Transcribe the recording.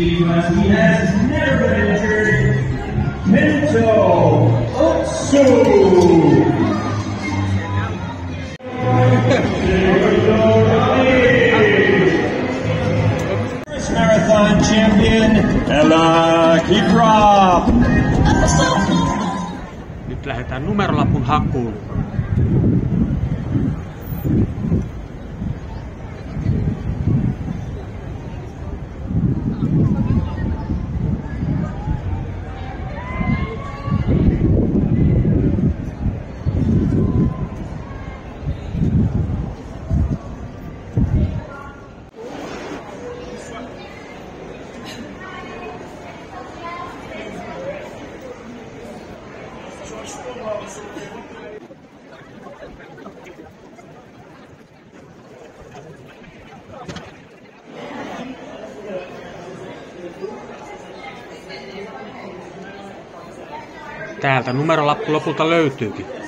The USP has never been injured. Minto Otsu. First marathon champion, Ella Kiprop. Nyt lähdetään numerolappun hakuun. Täältä numerolappu lopulta löytyykin.